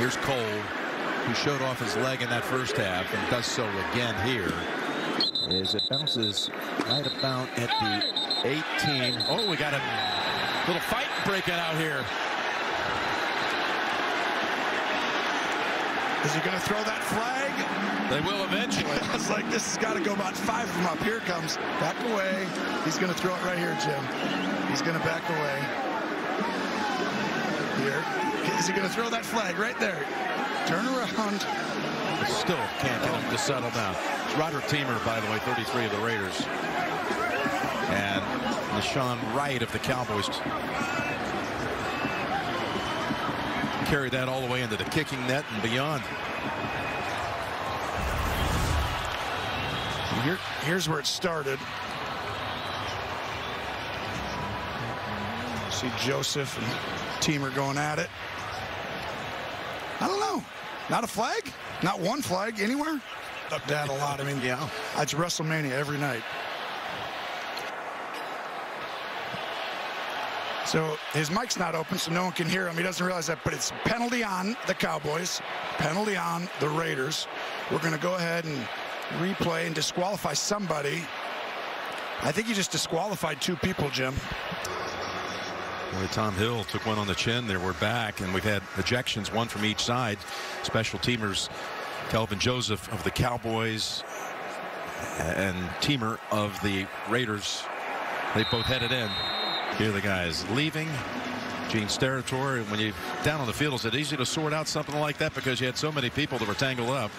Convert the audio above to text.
Here's Cole, who showed off his leg in that first half and does so again here. As it bounces right about at the 18. Oh, we got a little fight breaking out here. Is he going to throw that flag? They will eventually. it's like this has got to go about five from up. Here comes. Back away. He's going to throw it right here, Jim. He's going to back away. Here. Is he going to throw that flag right there? Turn around. Still can't get him to settle down. It's Roderic Teamer, by the way, 33 of the Raiders. And Nahshon Wright of the Cowboys carry that all the way into the kicking net and beyond. Here, here's where it started. See Joseph and Teamer going at it. I don't know. Not a flag? Not one flag anywhere? That a lot. I mean, yeah. It's WrestleMania every night. So his mic's not open, so no one can hear him. He doesn't realize that, but it's penalty on the Cowboys, penalty on the Raiders. We're going to go ahead and replay and disqualify somebody. I think he just disqualified two people, Jim. Boy, Tom Hill took one on the chin there. We're back, and we've had ejections, one from each side. Special teamers, Kelvin Joseph of the Cowboys and Teamer of the Raiders. They both headed in. Here the guys leaving Gene's territory. When you down on the field, it's easy to sort out something like that because you had so many people that were tangled up.